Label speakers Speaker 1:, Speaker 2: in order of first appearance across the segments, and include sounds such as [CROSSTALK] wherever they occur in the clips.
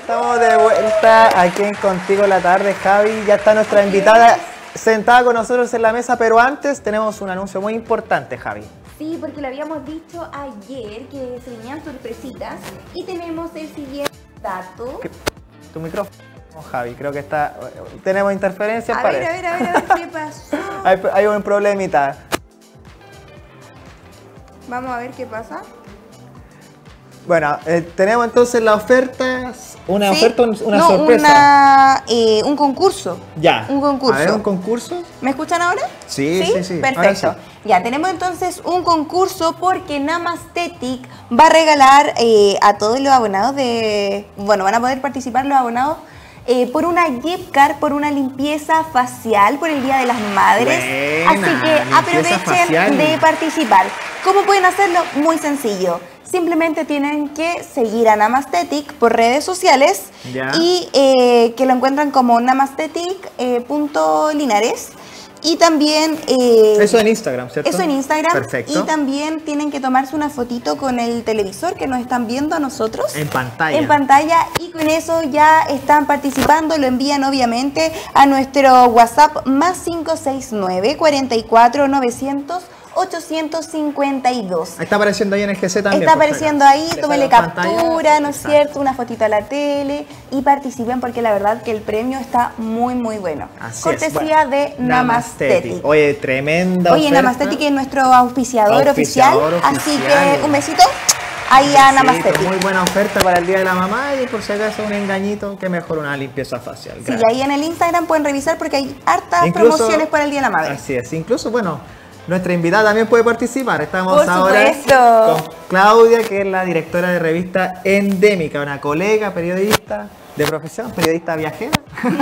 Speaker 1: estamos de vuelta aquí en Contigo la tarde, Javi. Ya está nuestra invitada sentada con nosotros en la mesa, pero antes tenemos un anuncio muy importante, Javi.
Speaker 2: Sí, porque le habíamos dicho ayer que se venían sorpresitas y tenemos el siguiente dato.
Speaker 1: ¿Qué? Tu micrófono, Javi, creo que está. Tenemos interferencias,
Speaker 2: A ver,
Speaker 1: parece.
Speaker 2: a ver, a ver, a ver qué [LAUGHS] pasó.
Speaker 1: Hay, hay un problemita.
Speaker 2: Vamos a ver qué pasa.
Speaker 1: Bueno, eh, tenemos entonces las ofertas. Una
Speaker 2: Sí.
Speaker 1: oferta, una
Speaker 2: No,
Speaker 1: sorpresa.
Speaker 2: una, eh, un concurso.
Speaker 1: Ya.
Speaker 2: un concurso.
Speaker 1: A ver, un concurso.
Speaker 2: ¿Me escuchan ahora?
Speaker 1: Sí, sí, sí.
Speaker 2: Perfecto.
Speaker 1: sí.
Speaker 2: Ya, tenemos entonces un concurso porque Namastetic va a regalar eh, a todos los abonados de... Bueno, van a poder participar los abonados eh, por una gift card, por una limpieza facial por el Día de las Madres.
Speaker 1: Buena,
Speaker 2: Así que aprovechen
Speaker 1: facial.
Speaker 2: de participar. ¿Cómo pueden hacerlo? Muy sencillo. Simplemente tienen que seguir a Namastetic por redes sociales
Speaker 1: Ya.
Speaker 2: y eh, que lo encuentran como namastetic.linares. y también... eh,
Speaker 1: Eso en Instagram, ¿cierto?
Speaker 2: eso en Instagram.
Speaker 1: Perfecto.
Speaker 2: Y también tienen que tomarse una fotito con el televisor que nos están viendo a nosotros.
Speaker 1: En pantalla.
Speaker 2: En pantalla y con eso ya están participando. Lo envían obviamente a nuestro WhatsApp más 569 44 900 852.
Speaker 1: Está apareciendo ahí en el GC también.
Speaker 2: Está apareciendo ahí,
Speaker 1: Le
Speaker 2: tómele captura, ¿no es cierto? Una fotito a la tele y participen porque la verdad que el premio está muy, muy bueno.
Speaker 1: Así
Speaker 2: Cortesía
Speaker 1: es. Bueno,
Speaker 2: de Namastetic.
Speaker 1: Oye, tremenda
Speaker 2: Oye,
Speaker 1: oferta.
Speaker 2: Namastetic es nuestro auspiciador,
Speaker 1: Auspiciador
Speaker 2: oficial, así que un besito ahí a
Speaker 1: Besito,
Speaker 2: Namastetic.
Speaker 1: Muy buena oferta para el Día de la Mamá y por si acaso un engañito, que mejor una limpieza facial.
Speaker 2: Sí,
Speaker 1: Gracias.
Speaker 2: y ahí en el Instagram pueden revisar porque hay hartas
Speaker 1: Incluso-
Speaker 2: promociones para el Día de la Madre.
Speaker 1: Así es, incluso, bueno, nuestra invitada también puede participar. Estamos
Speaker 2: Por
Speaker 1: ahora con Claudia, que es la directora de revista Endémica, una colega, periodista de profesión, periodista viajera.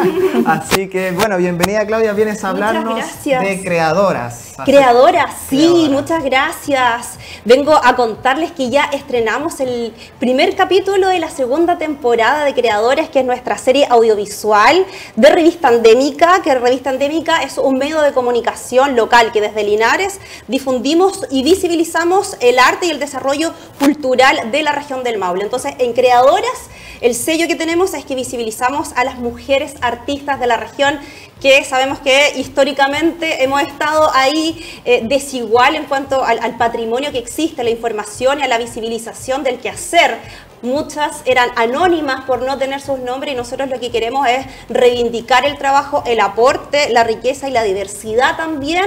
Speaker 1: [LAUGHS] Así que, bueno, bienvenida Claudia, vienes a hablarnos de creadoras.
Speaker 3: Creadoras, sí,
Speaker 1: Creadoras.
Speaker 3: muchas gracias. Vengo a contarles que ya estrenamos el primer capítulo de la segunda temporada de Creadoras, que es nuestra serie audiovisual de Revista Endémica, que Revista Endémica es un medio de comunicación local que desde Linares difundimos y visibilizamos el arte y el desarrollo cultural de la región del Maule. Entonces, en Creadoras, el sello que tenemos es que visibilizamos a las mujeres artistas de la región que sabemos que históricamente hemos estado ahí eh, desigual en cuanto al, al patrimonio que existe, la información y a la visibilización del quehacer. Muchas eran anónimas por no tener sus nombres y nosotros lo que queremos es reivindicar el trabajo, el aporte, la riqueza y la diversidad también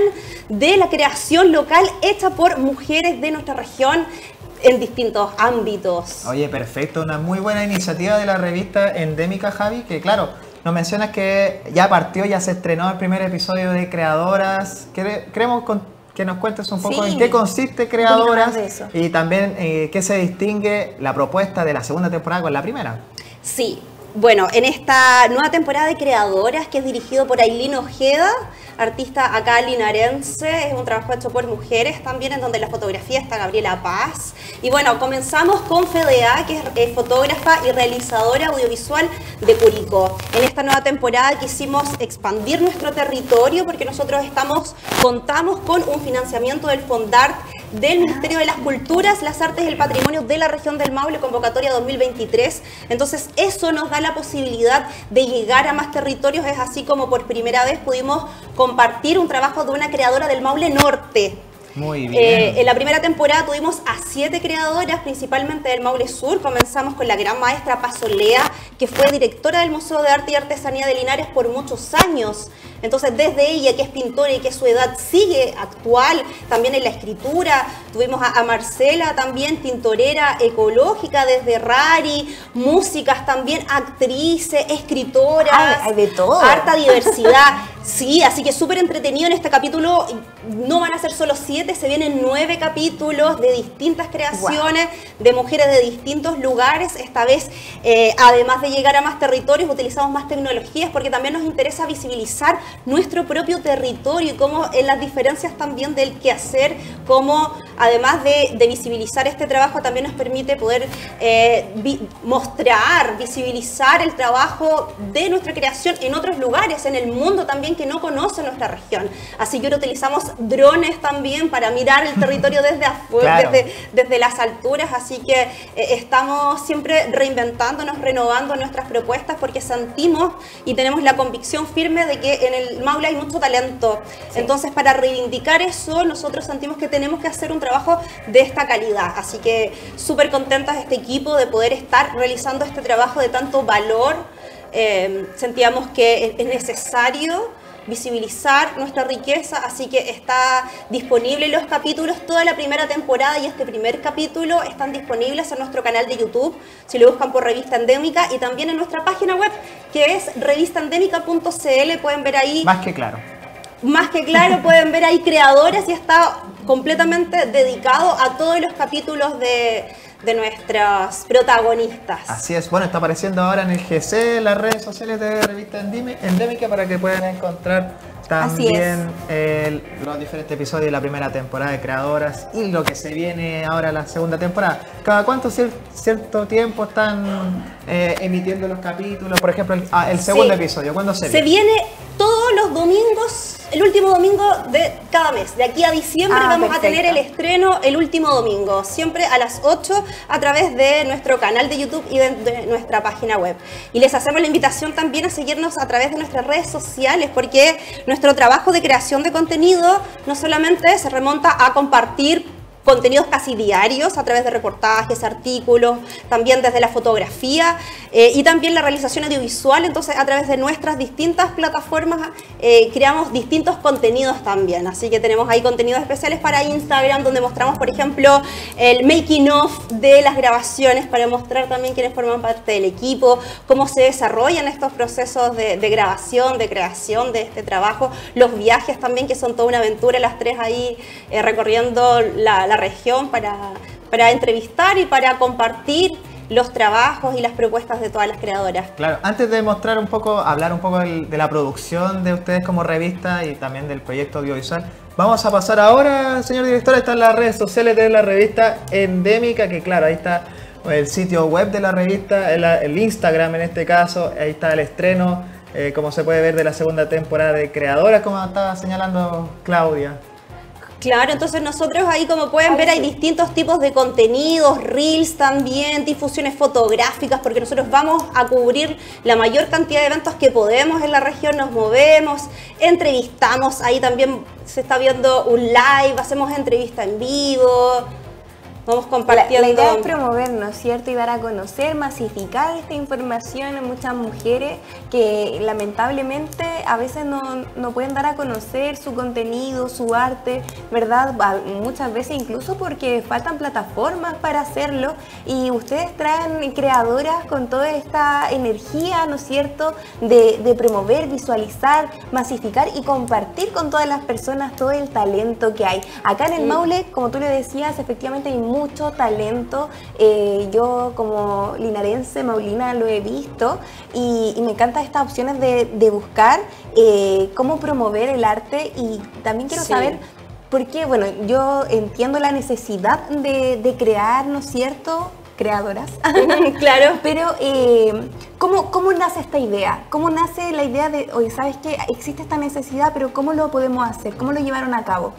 Speaker 3: de la creación local hecha por mujeres de nuestra región en distintos ámbitos.
Speaker 1: Oye, perfecto, una muy buena iniciativa de la revista Endémica, Javi, que claro, nos mencionas que ya partió, ya se estrenó el primer episodio de Creadoras. Quere- Queremos que nos cuentes un poco
Speaker 2: Sí.
Speaker 1: en qué consiste Creadoras y también eh, qué se distingue la propuesta de la segunda temporada con la primera.
Speaker 3: Sí, bueno, en esta nueva temporada de Creadoras, que es dirigido por Ailín Ojeda, artista acá linarense, es un trabajo hecho por mujeres también, en donde la fotografía está Gabriela Paz. Y bueno, comenzamos con Fedea, que es eh, fotógrafa y realizadora audiovisual de Curicó. En esta nueva temporada quisimos expandir nuestro territorio porque nosotros estamos, contamos con un financiamiento del Fondart del Ministerio de las Culturas, las Artes y el Patrimonio de la región del Maule, convocatoria 2023. Entonces, eso nos da la posibilidad de llegar a más territorios. Es así como por primera vez pudimos compartir un trabajo de una creadora del Maule Norte.
Speaker 1: Muy bien.
Speaker 3: Eh, en la primera temporada tuvimos a siete creadoras, principalmente del Maule Sur. Comenzamos con la gran maestra Pazolea, que fue directora del Museo de Arte y Artesanía de Linares por muchos años. Entonces, desde ella, que es pintora y que su edad sigue actual, también en la escritura, tuvimos a, a Marcela, también tintorera ecológica desde Rari, músicas también, actrices, escritoras.
Speaker 2: Hay de todo.
Speaker 3: Harta [LAUGHS] diversidad. Sí, así que súper entretenido en este capítulo. No van a ser solo siete, se vienen nueve capítulos de distintas creaciones de mujeres de distintos lugares. Esta vez, eh, además de llegar a más territorios, utilizamos más tecnologías porque también nos interesa visibilizar nuestro propio territorio y cómo en las diferencias también del quehacer, cómo además de, visibilizar este trabajo también nos permite poder eh, mostrar, visibilizar el trabajo de nuestra creación en otros lugares, en el mundo también que no conocen nuestra región. Así que utilizamos drones también para mirar el territorio desde afuera, [LAUGHS] desde, las alturas, así que eh, estamos siempre reinventándonos, renovando nuestras propuestas porque sentimos y tenemos la convicción firme de que en el Maule hay mucho talento. Entonces, para reivindicar eso, nosotros sentimos que tenemos que hacer un trabajo de esta calidad. Así que súper contentas este equipo de poder estar realizando este trabajo de tanto valor. Eh, sentíamos que es necesario visibilizar nuestra riqueza, así que está disponible los capítulos, toda la primera temporada y este primer capítulo están disponibles en nuestro canal de YouTube, si lo buscan por Revista Endémica y también en nuestra página web que es revistaendémica.cl, pueden ver ahí.
Speaker 1: Más que claro.
Speaker 3: Más que claro, [LAUGHS] pueden ver ahí creadores y está completamente dedicado a todos los capítulos de, de nuestros protagonistas.
Speaker 1: Así es, bueno, está apareciendo ahora en el GC, las redes sociales de Revista Endémica para que puedan encontrar también los diferentes episodios de la primera temporada de Creadoras y lo que se viene ahora la segunda temporada. ¿Cada cuánto cierto tiempo están eh, emitiendo los capítulos? Por ejemplo, el, ah, segundo episodio, ¿cuándo se,
Speaker 3: se viene? todos los domingos, el último domingo de cada mes. De aquí a diciembre ah, vamos a tener el estreno el último domingo, siempre a las 8 a través de nuestro canal de YouTube y de, nuestra página web. Y les hacemos la invitación también a seguirnos a través de nuestras redes sociales porque nuestro trabajo de creación de contenido no solamente se remonta a compartir contenidos casi diarios a través de reportajes, artículos, también desde la fotografía eh, y también la realización audiovisual. Entonces, a través de nuestras distintas plataformas eh, creamos distintos contenidos también. Así que tenemos ahí contenidos especiales para Instagram, donde mostramos, por ejemplo, el making of de las grabaciones para mostrar también quiénes forman parte del equipo, cómo se desarrollan estos procesos de, grabación, de creación de este trabajo, los viajes también, que son toda una aventura, las tres ahí eh, recorriendo la región para, para entrevistar y para compartir los trabajos y las propuestas de todas las creadoras.
Speaker 1: Claro, antes de mostrar un poco, hablar un poco de la producción de ustedes como revista y también del proyecto audiovisual, vamos a pasar ahora, señor director, están las redes sociales de la revista Endémica, que claro, ahí está el sitio web de la revista, el, Instagram en este caso, ahí está el estreno, eh, como se puede ver, de la segunda temporada de Creadoras, como estaba señalando Claudia.
Speaker 3: Claro, entonces nosotros ahí como pueden ver hay distintos tipos de contenidos, reels también, difusiones fotográficas, porque nosotros vamos a cubrir la mayor cantidad de eventos que podemos en la región, nos movemos, entrevistamos, ahí también se está viendo un live, hacemos entrevista en vivo, Vamos compartiendo.
Speaker 2: La, idea es promovernos, ¿cierto? Y dar a conocer, masificar esta información en muchas mujeres que lamentablemente a veces no, pueden dar a conocer su contenido, su arte, ¿verdad? Muchas veces incluso porque faltan plataformas para hacerlo y ustedes traen creadoras con toda esta energía, ¿no es cierto?, de, promover, visualizar, masificar y compartir con todas las personas todo el talento que hay. Acá en el Maule, como tú le decías, efectivamente hay mucho talento. Eh, yo como linarense, Maulina, lo he visto y, me encantan estas opciones de, buscar eh, cómo promover el arte y también quiero saber por qué, bueno, yo entiendo la necesidad de, crear, ¿no es cierto? creadoras. [LAUGHS]
Speaker 3: claro. [LAUGHS]
Speaker 2: Pero, eh, ¿cómo, ¿cómo, nace esta idea? ¿Cómo nace la idea de, oye, ¿sabes qué? Existe esta necesidad, pero ¿cómo lo podemos hacer? ¿Cómo lo llevaron a cabo?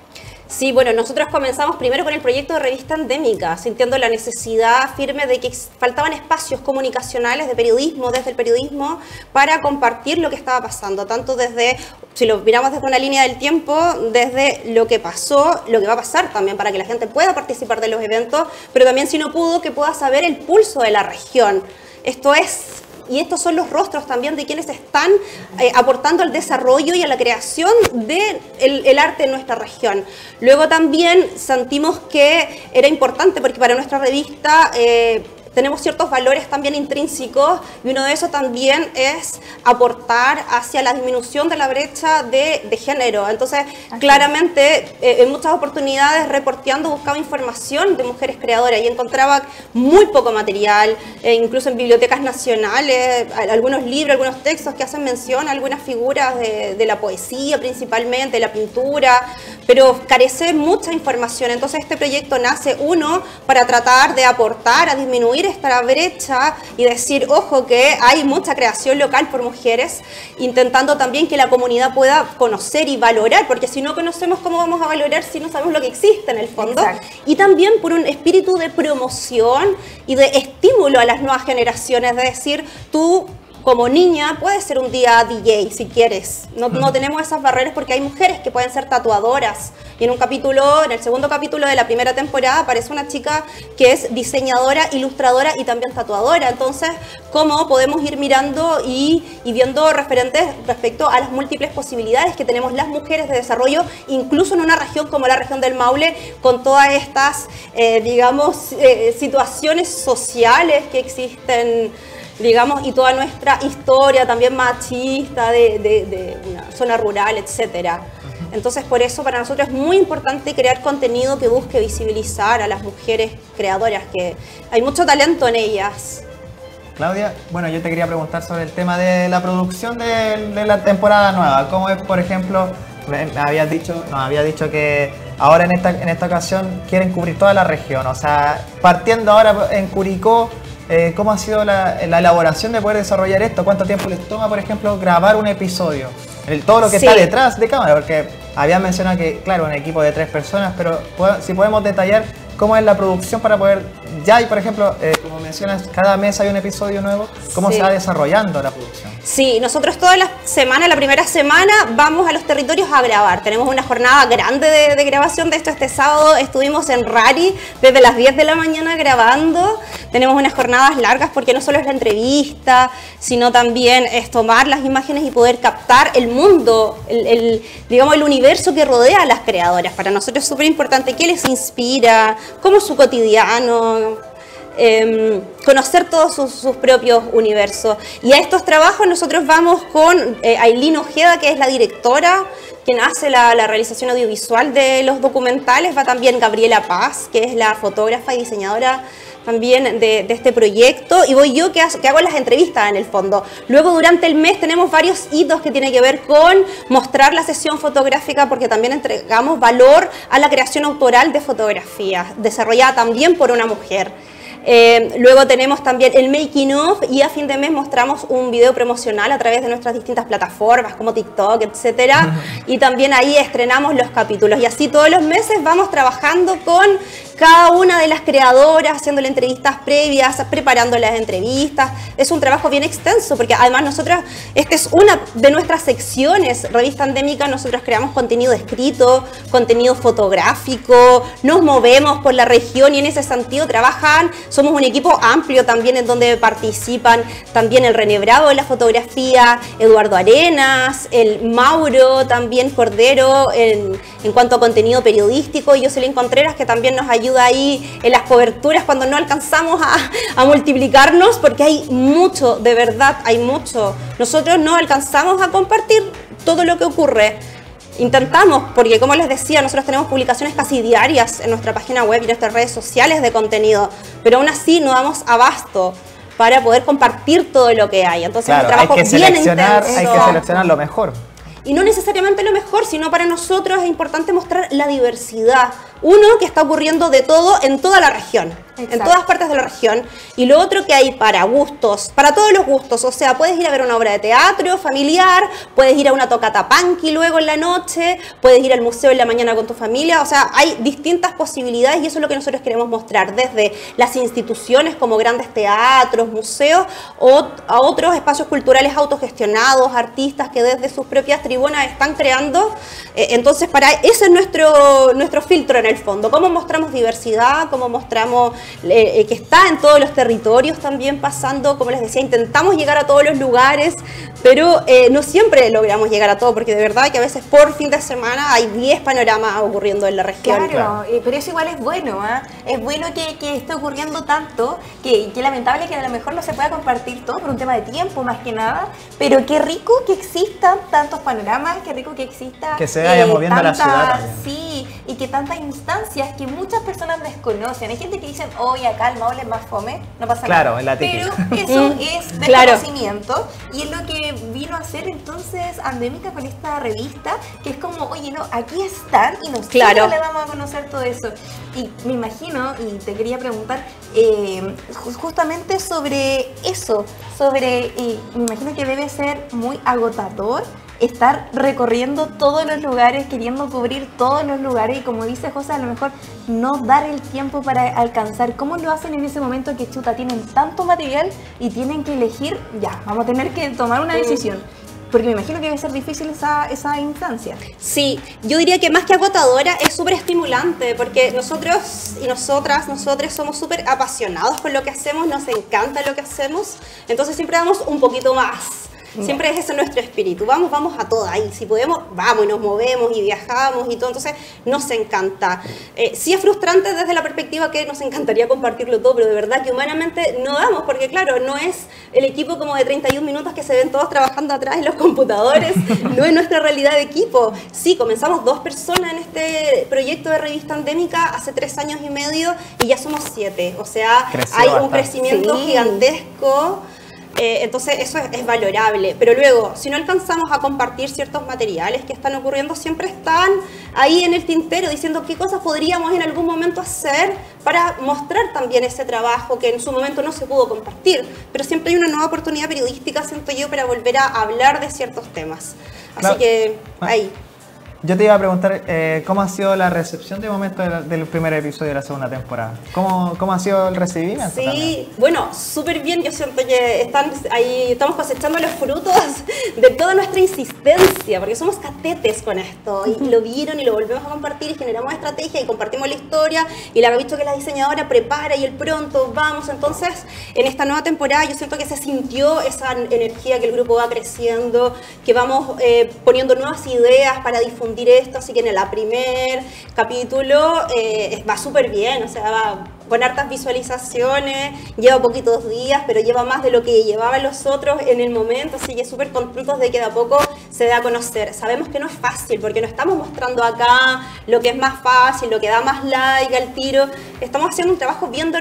Speaker 3: Sí, bueno, nosotros comenzamos primero con el proyecto de revista endémica, sintiendo la necesidad firme de que faltaban espacios comunicacionales de periodismo, desde el periodismo, para compartir lo que estaba pasando, tanto desde, si lo miramos desde una línea del tiempo, desde lo que pasó, lo que va a pasar también, para que la gente pueda participar de los eventos, pero también si no pudo, que pueda saber el pulso de la región. Esto es y estos son los rostros también de quienes están eh, aportando al desarrollo y a la creación del de el arte en nuestra región. Luego también sentimos que era importante porque para nuestra revista eh, tenemos ciertos valores también intrínsecos y uno de esos también es aportar hacia la disminución de la brecha de, de género. Entonces, claramente, eh, en muchas oportunidades reporteando buscaba información de mujeres creadoras y encontraba muy poco material, eh, incluso en bibliotecas nacionales, algunos libros, algunos textos que hacen mención a algunas figuras de, de la poesía principalmente, de la pintura, pero carece mucha información. Entonces, este proyecto nace, uno, para tratar de aportar a disminuir esta brecha y decir, ojo, que hay mucha creación local por mujeres, intentando también que la comunidad pueda conocer y valorar, porque si no conocemos cómo vamos a valorar si no sabemos lo que existe en el fondo. Y también por un espíritu de promoción y de estímulo a las nuevas generaciones, de decir, tú como niña puedes ser un día DJ si quieres. No, no, tenemos esas barreras porque hay mujeres que pueden ser tatuadoras. Y en un capítulo, en el segundo capítulo de la primera temporada, aparece una chica que es diseñadora, ilustradora y también tatuadora. Entonces, ¿cómo podemos ir mirando y, y viendo referentes respecto a las múltiples posibilidades que tenemos las mujeres de desarrollo, incluso en una región como la región del Maule, con todas estas, eh, digamos, eh, situaciones sociales que existen? Digamos, y toda nuestra historia también machista de, de, una zona rural, etcétera. Entonces, por eso para nosotros es muy importante crear contenido que busque visibilizar a las mujeres creadoras, que hay mucho talento en ellas.
Speaker 1: Claudia, bueno, yo te quería preguntar sobre el tema de la producción de, de la temporada nueva. ¿Cómo es, por ejemplo, me, habías dicho, nos había dicho que ahora en esta, en esta ocasión quieren cubrir toda la región, o sea, partiendo ahora en Curicó, eh, cómo ha sido la, elaboración de poder desarrollar esto, cuánto tiempo les toma, por ejemplo, grabar un episodio, el, todo lo que está detrás de cámara, porque habían mencionado que, claro, un equipo de tres personas, pero si podemos detallar cómo es la producción para poder, ya hay, por ejemplo, eh, mencionas, cada mes hay un episodio nuevo, cómo se va desarrollando la producción.
Speaker 3: Sí, nosotros toda la semana, la primera semana, vamos a los territorios a grabar. Tenemos una jornada grande de, grabación de esto. Este sábado estuvimos en Rari desde las 10 de la mañana grabando. Tenemos unas jornadas largas porque no solo es la entrevista, sino también es tomar las imágenes y poder captar el mundo, el, digamos, el universo que rodea a las creadoras. Para nosotros es súper importante qué les inspira, cómo es su cotidiano, Em, conocer todos sus, propios universos. Y a estos trabajos nosotros vamos con eh, Aileen Ojeda, que es la directora, quien hace la, realización audiovisual de los documentales, va también Gabriela Paz, que es la fotógrafa y diseñadora también de, este proyecto y voy yo que, que, hago las entrevistas en el fondo. Luego durante el mes tenemos varios hitos que tienen que ver con mostrar la sesión fotográfica porque también entregamos valor a la creación autoral de fotografías, desarrollada también por una mujer. Eh, luego tenemos también el making of y a fin de mes mostramos un video promocional a través de nuestras distintas plataformas como TikTok, etcétera. Y también ahí estrenamos los capítulos. Y así todos los meses vamos trabajando con cada una de las creadoras, haciéndole entrevistas previas, preparando las entrevistas. Es un trabajo bien extenso porque además nosotros, esta es una de nuestras secciones, Revista Endémica, nosotros creamos contenido escrito, contenido fotográfico, nos movemos por la región y en ese sentido trabajan, somos un equipo amplio también en donde participan también el René Bravo la fotografía, Eduardo Arenas, el Mauro también Cordero en, en cuanto a contenido periodístico y Jocelyn Contreras que también nos ayuda ahí en las coberturas cuando no alcanzamos a, multiplicarnos, porque hay mucho, de verdad, hay mucho. Nosotros no alcanzamos a compartir todo lo que ocurre. Intentamos, porque como les decía, nosotros tenemos publicaciones casi diarias en nuestra página web y en nuestras redes sociales de contenido, pero aún así no damos abasto para poder compartir todo lo que hay. Entonces,
Speaker 1: un trabajo hay que bien seleccionar, Hay que seleccionar lo mejor.
Speaker 3: Y no necesariamente lo mejor, sino para nosotros es importante mostrar la diversidad. Uno, que está ocurriendo de todo en toda la región en todas partes de la región. Y lo otro que hay para gustos, para todos los gustos. O sea, puedes ir a ver una obra de teatro familiar, puedes ir a una tocata punky luego en la noche, puedes ir al museo en la mañana con tu familia. O sea, hay distintas posibilidades y eso es lo que nosotros queremos mostrar. Desde las instituciones como grandes teatros, museos, o a otros espacios culturales autogestionados, artistas que desde sus propias tribunas están creando. Eh, entonces, para ese es nuestro, nuestro filtro en el fondo. Cómo mostramos diversidad, cómo mostramos eh, que está en todos los territorios también pasando, como les decía, intentamos llegar a todos los lugares, pero eh, no siempre logramos llegar a todo, porque de verdad que a veces por fin de semana hay 10 panoramas ocurriendo en la región.
Speaker 2: Claro, pero eso igual es bueno, ¿ah? es bueno que, que, esté ocurriendo tanto, que, que lamentable que a lo mejor no se pueda compartir todo por un tema de tiempo más que nada, pero qué rico que existan tantos panoramas, qué rico que exista...
Speaker 1: Que se vaya moviendo la ciudad.
Speaker 2: Sí, y que tantas instancias que muchas personas desconocen. Hay gente que dice, oye, acá el Maule es más fome, no pasa
Speaker 1: claro,
Speaker 2: nada.
Speaker 1: Claro,
Speaker 2: Pero [LAUGHS] eso es desconocimiento y es lo que vino a hacer entonces Andémica con esta revista, que es como, oye, no, aquí están y nosotros claro. le vamos a conocer todo eso. Y me imagino, y te quería preguntar, eh, justamente sobre eso, sobre, y me imagino que debe ser muy agotador estar recorriendo todos los lugares, queriendo cubrir todos los lugares y como dice José, a lo mejor no dar el tiempo para alcanzar. ¿Cómo lo hacen en ese momento que chuta tienen tanto material y tienen que elegir, ya, vamos a tener que tomar una decisión? Porque me imagino que debe ser difícil esa, esa instancia.
Speaker 3: Sí, yo diría que más que agotadora es súper estimulante, porque nosotros y nosotras, nosotros somos súper apasionados con lo que hacemos, nos encanta lo que hacemos, entonces siempre damos un poquito más. Siempre es ese nuestro espíritu. Vamos, vamos a todo ahí. Si podemos, vamos y nos movemos y viajamos y todo. Entonces, nos encanta. Eh, sí es frustrante desde la perspectiva que nos encantaría compartirlo todo, pero de verdad que humanamente no damos, porque claro, no es el equipo como de 31 minutos que se ven todos trabajando atrás en los computadores. [LAUGHS] no es nuestra realidad de equipo. Sí, comenzamos dos personas en este proyecto de revista endémica hace tres años y medio y ya somos siete. O sea, hay un crecimiento gigantesco. Eh, entonces eso es, valorable. Pero luego, si no alcanzamos a compartir ciertos materiales que están ocurriendo, siempre están ahí en el tintero diciendo qué cosas podríamos en algún momento hacer para mostrar también ese trabajo que en su momento no se pudo compartir. Pero siempre hay una nueva oportunidad periodística, siento yo, para volver a hablar de ciertos temas. Así que ah. ahí.
Speaker 1: Yo te iba a preguntar eh, cómo ha sido la recepción de momento del primer episodio de la segunda temporada. ¿Cómo, cómo ha sido el recibimiento?
Speaker 3: Sí, bueno, súper bien. Yo siento que están ahí, estamos cosechando los frutos de toda nuestra insistencia, porque somos catetes con esto. Y lo vieron y lo volvemos a compartir y generamos estrategia y compartimos la historia. Y la visto que la diseñadora prepara y el pronto vamos. Entonces, en esta nueva temporada yo siento que se sintió esa energía que el grupo va creciendo, que vamos eh, poniendo nuevas ideas para difundir esto, así que en el primer capítulo eh, va súper bien, o sea, va con hartas visualizaciones, lleva poquitos días, pero lleva más de lo que llevaban los otros en el momento, así que súper contentos de que de a poco se dé a conocer. Sabemos que no es fácil, porque no estamos mostrando acá lo que es más fácil, lo que da más like al tiro, estamos haciendo un trabajo bien de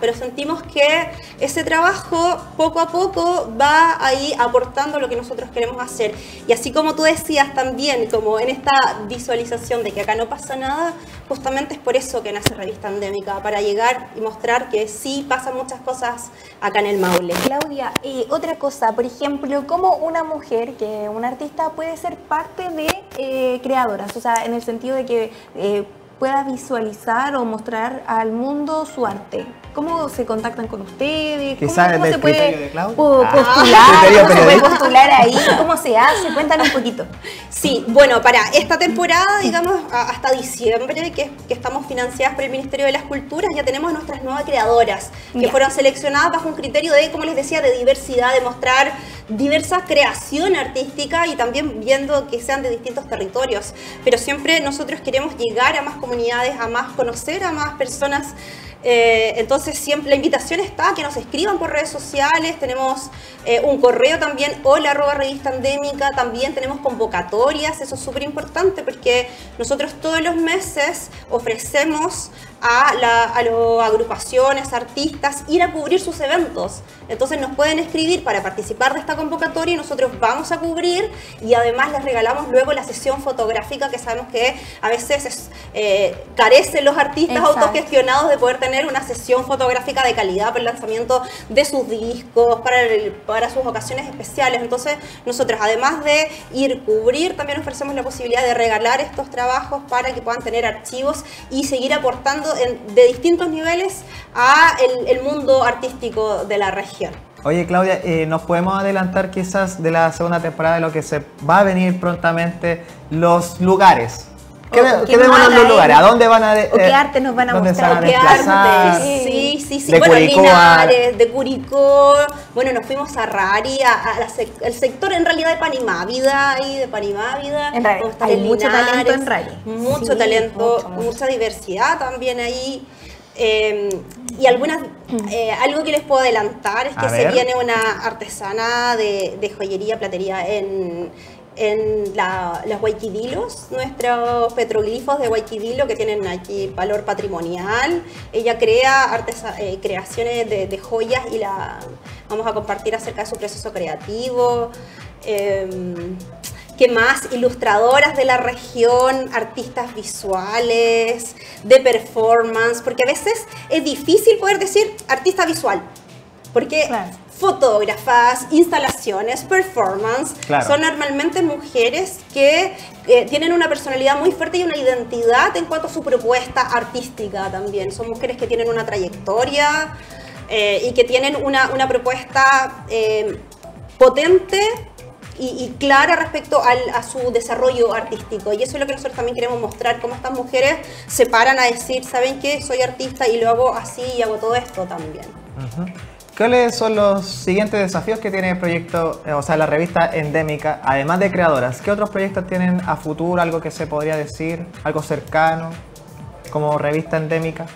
Speaker 3: pero sentimos que ese trabajo poco a poco va ahí aportando lo que nosotros queremos hacer. Y así como tú decías también, como en esta visualización de que acá no pasa nada, justamente es por eso que nace Revista Endémica, para llegar y mostrar que sí pasan muchas cosas acá en el Maule.
Speaker 2: Claudia, y otra cosa, por ejemplo, ¿cómo una mujer, que una artista puede ser parte de eh, creadoras? O sea, en el sentido de que eh, pueda visualizar o mostrar al mundo su arte. ¿Cómo se contactan con ustedes? ¿Cómo, se puede
Speaker 1: ah.
Speaker 2: postular? ¿Cómo se puede postular ahí? ¿Cómo se hace? Cuéntanos un poquito.
Speaker 3: Sí, bueno, para esta temporada, digamos, hasta diciembre, que, estamos financiadas por el Ministerio de las Culturas, ya tenemos nuestras nuevas creadoras, que fueron seleccionadas bajo un criterio de, como les decía, de diversidad, de mostrar diversa creación artística y también viendo que sean de distintos territorios. Pero siempre nosotros queremos llegar a más comunidades, a más conocer a más personas eh, entonces siempre la invitación está a que nos escriban por redes sociales, tenemos eh, un correo también, hola arroba revista endémica, también tenemos convocatorias, eso es súper importante porque nosotros todos los meses ofrecemos a, las agrupaciones, artistas, ir a cubrir sus eventos. Entonces nos pueden escribir para participar de esta convocatoria y nosotros vamos a cubrir. Y además les regalamos luego la sesión fotográfica que sabemos que a veces eh, carecen los artistas autogestionados de poder tener una sesión fotográfica de calidad para el lanzamiento de sus discos, para, para sus ocasiones especiales. Entonces nosotros además de ir cubrir, también ofrecemos la posibilidad de regalar estos trabajos para que puedan tener archivos y seguir aportando de distintos niveles a el, mundo artístico de la región.
Speaker 1: Oye Claudia, eh, ¿nos podemos adelantar quizás de la segunda temporada de lo que se va a venir prontamente los lugares? ¿Qué,
Speaker 2: O-
Speaker 1: qué
Speaker 2: mala
Speaker 1: los
Speaker 2: es.
Speaker 1: lugares? ¿A dónde van a de-
Speaker 2: O qué
Speaker 1: eh,
Speaker 2: arte nos van a mostrar.
Speaker 1: van
Speaker 3: Qué arte. Sí, sí, sí.
Speaker 1: De
Speaker 3: bueno,
Speaker 1: Curicó a-
Speaker 3: Linares, de Curicó. Bueno, nos fuimos a Rari, a, a la sec- el sector en realidad de Panimávida y de Panimávida.
Speaker 2: En Rari. Hay
Speaker 3: en
Speaker 2: mucho
Speaker 3: Linares,
Speaker 2: talento en Rari.
Speaker 3: Mucho
Speaker 2: Sí,
Speaker 3: talento,
Speaker 2: mucho, mucho.
Speaker 3: mucha diversidad también ahí. Eh, y algunas, eh, algo que les puedo adelantar es que
Speaker 1: A
Speaker 3: se
Speaker 1: ver.
Speaker 3: viene una artesana de, de joyería, platería en, en la- las Guayquidilos, nuestros petroglifos de Guayquidilo que tienen aquí valor patrimonial. Ella crea eh, creaciones de, joyas y la vamos a compartir acerca de su proceso creativo. Em, ¿Qué más? Ilustradoras de la región, artistas visuales, de performance, porque a veces es difícil poder decir artista visual, porque. Fotógrafas, instalaciones, performance,
Speaker 1: Claro.
Speaker 3: son normalmente mujeres que eh, tienen una personalidad muy fuerte y una identidad en cuanto a su propuesta artística también. Son mujeres que tienen una trayectoria eh, y que tienen una, una propuesta eh, potente y, y clara respecto al- a su desarrollo artístico. Y eso es lo que nosotros también queremos mostrar, cómo estas mujeres se paran a decir, ¿saben qué? Soy artista y lo hago así y hago todo esto también.
Speaker 1: Ujú. ¿Cuáles son los siguientes desafíos que tiene el proyecto, eh, o sea, la revista Endémica, además de creadoras? ¿Qué otros proyectos tienen a futuro, algo que se podría decir, algo cercano, como revista Endémica?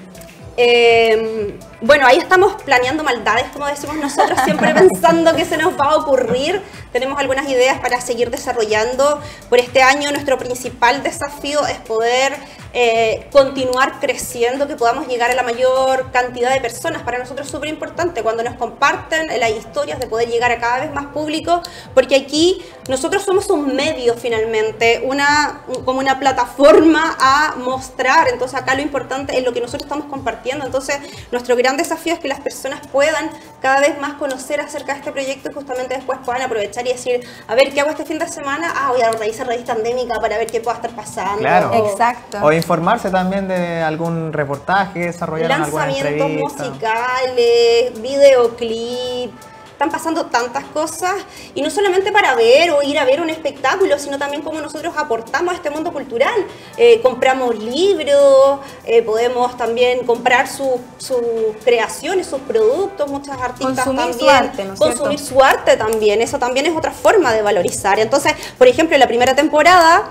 Speaker 3: Eh, bueno, ahí estamos planeando maldades, como decimos nosotros, siempre [LAUGHS] pensando que se nos va a ocurrir. Tenemos algunas ideas para seguir desarrollando. Por este año nuestro principal desafío es poder eh, continuar creciendo, que podamos llegar a la mayor cantidad de personas. Para nosotros es súper importante cuando nos comparten las historias de poder llegar a cada vez más público, porque aquí nosotros somos un medio finalmente, una, un- como una plataforma a mostrar. Entonces acá lo importante es lo que nosotros estamos compartiendo. Entonces nuestro gran desafío es que las personas puedan cada vez más conocer acerca de este proyecto y justamente después puedan aprovechar y decir, a ver, ¿qué hago este fin de semana? Ah, voy a revisar revista endémica para ver qué pueda estar pasando.
Speaker 1: Claro.
Speaker 2: Exacto.
Speaker 1: O informarse también de algún reportaje, desarrollar alguna
Speaker 3: lanzamientos musicales, videoclip. Están pasando tantas cosas y no solamente para ver o ir a ver un espectáculo, sino también cómo nosotros aportamos a este mundo cultural. Eh, compramos libros, eh, podemos también comprar su- sus creaciones, sus productos, muchas artistas
Speaker 2: Consumir su
Speaker 3: también.
Speaker 2: arte, ¿no es
Speaker 3: consumir
Speaker 2: cierto?
Speaker 3: su arte también, eso también es otra forma de valorizar. Entonces, por ejemplo, en la primera temporada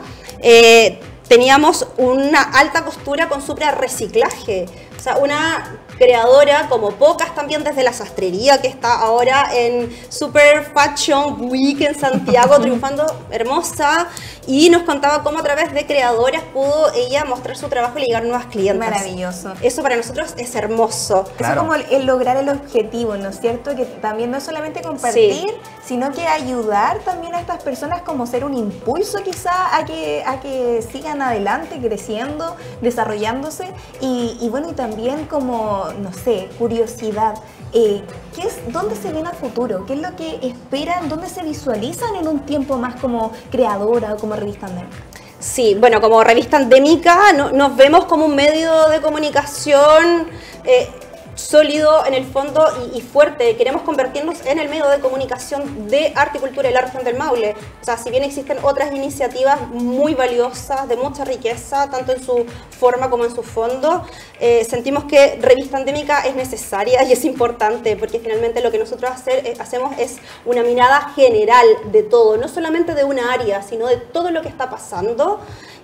Speaker 3: eh, teníamos una alta costura con supra reciclaje, o sea, una creadora como pocas también desde la sastrería que está ahora en Super Fashion Week en Santiago [LAUGHS] triunfando hermosa y nos contaba cómo a través de creadoras pudo ella mostrar su trabajo y llegar a nuevas clientes.
Speaker 2: Maravilloso.
Speaker 3: Eso para nosotros es hermoso.
Speaker 1: Claro.
Speaker 2: Eso como el, lograr el objetivo, ¿no es cierto? Que también no es solamente compartir, sino que ayudar también a estas personas como ser un impulso quizá a que, a que sigan adelante, creciendo, desarrollándose y, y bueno, y también como, no sé, curiosidad. Eh, ¿qué es, ¿Dónde se ven a futuro? ¿Qué es lo que esperan? ¿Dónde se visualizan en un tiempo más como creadora o como revista endémica?
Speaker 3: Sí, bueno, como revista endémica no- nos vemos como un medio de comunicación eh, sólido en el fondo y, y fuerte. Queremos convertirnos en el medio de comunicación de arte y cultura de la región del Maule. O sea, si bien existen otras iniciativas muy valiosas, de mucha riqueza, tanto en su forma como en su fondo, eh, sentimos que revista endémica es necesaria y es importante porque finalmente lo que nosotros hacer- eh, hacemos es una mirada general de todo, no solamente de una área, sino de todo lo que está pasando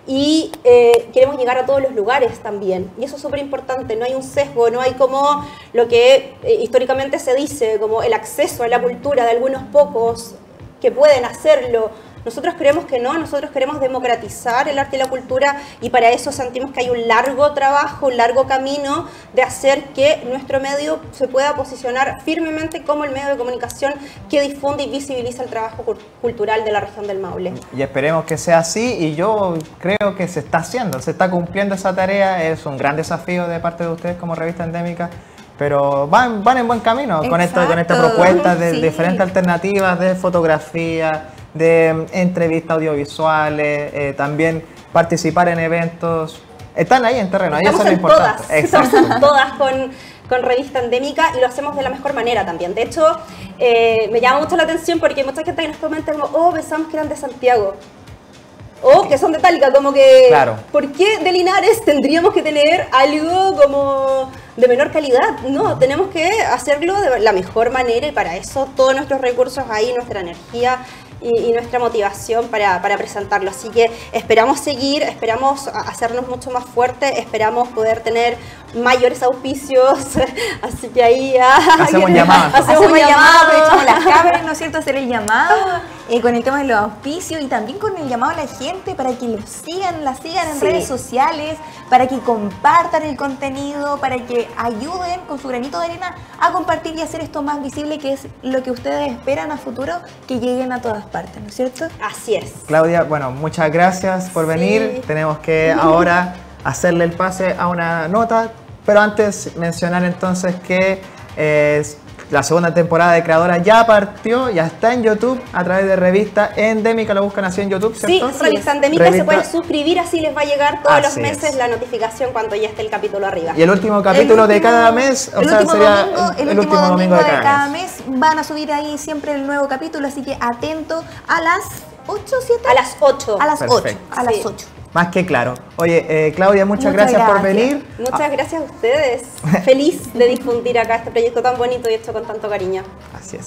Speaker 3: y eh, queremos llegar a todos los lugares también. Y eso es súper importante, no hay un sesgo, no hay como lo que eh, históricamente se dice, como el acceso a la cultura de algunos pocos que pueden hacerlo. Nosotros creemos que no, nosotros queremos democratizar el arte y la cultura y para eso sentimos que hay un largo trabajo, un largo camino de hacer que nuestro medio se pueda posicionar firmemente como el medio de comunicación que difunde y visibiliza el trabajo cul- cultural de la región del Maule.
Speaker 1: Y esperemos que sea así y yo creo que se está haciendo, se está cumpliendo esa tarea, es un gran desafío de parte de ustedes como revista endémica, pero van, van en buen camino con, esto, con esta propuesta de
Speaker 2: sí.
Speaker 1: diferentes alternativas de fotografía, de mm, entrevistas audiovisuales, eh, también participar en eventos. Están ahí en terreno, ahí eso es lo
Speaker 3: en
Speaker 1: importante.
Speaker 3: todas, estamos en todas con, con revista endémica y lo hacemos de la mejor manera también. De hecho, eh, me llama mucho la atención porque hay mucha gente que nos comenta como, oh, pensamos que eran de Santiago. O que son de Talca, como que...
Speaker 1: Claro.
Speaker 3: ¿Por qué de Linares tendríamos que tener algo como de menor calidad? No, tenemos que hacerlo de la mejor manera y para eso todos nuestros recursos ahí, nuestra energía y, y nuestra motivación para, para presentarlo. Así que esperamos seguir, esperamos hacernos mucho más fuertes, esperamos poder tener mayores auspicios. [LAUGHS] Así que ahí... ah,
Speaker 1: Hacemos [LAUGHS]
Speaker 3: que-
Speaker 1: llamado.
Speaker 3: Hacemos un
Speaker 2: llamado,
Speaker 3: llamado.
Speaker 2: aprovechamos las cámaras, ¿no es cierto? Hacer el llamado [LAUGHS] eh, con el tema de los auspicios y también con el llamado a la gente para que los sigan, la sigan en
Speaker 3: Sí.
Speaker 2: redes sociales, para que compartan el contenido, para que ayuden con su granito de arena a compartir y hacer esto más visible, que es lo que ustedes esperan a futuro, que lleguen a todas partes, ¿no es cierto?
Speaker 3: Así es.
Speaker 1: Claudia, bueno, muchas gracias por
Speaker 3: Sí.
Speaker 1: venir. Tenemos que [LAUGHS] ahora hacerle el pase a una nota, pero antes mencionar entonces que eh, la segunda temporada de Creadora ya partió, ya está en YouTube a través de revista Endémica, lo buscan así en YouTube,
Speaker 3: Sí. Revista Endémica se pueden suscribir, así les va a llegar todos
Speaker 1: Así
Speaker 3: los meses
Speaker 1: es.
Speaker 3: la notificación cuando ya esté el capítulo arriba.
Speaker 1: Y el último capítulo
Speaker 2: El
Speaker 1: de
Speaker 2: último-
Speaker 1: cada mes, o
Speaker 2: el
Speaker 1: sea,
Speaker 2: último
Speaker 1: sería
Speaker 2: domingo, el, último domingo de cada, mes. van a subir ahí siempre el nuevo capítulo, así que atento a las 8, 7
Speaker 3: A las 8.
Speaker 2: a las
Speaker 1: Perfecto.
Speaker 2: 8, a las
Speaker 3: Sí.
Speaker 2: 8.
Speaker 1: Más que claro. Oye, eh, Claudia, muchas,
Speaker 2: Muchas
Speaker 1: gracias, por
Speaker 2: gracias.
Speaker 1: venir.
Speaker 3: Muchas
Speaker 1: Ah,
Speaker 3: gracias a ustedes. [LAUGHS] Feliz de difundir acá este proyecto tan bonito y hecho con tanto cariño.
Speaker 1: así es.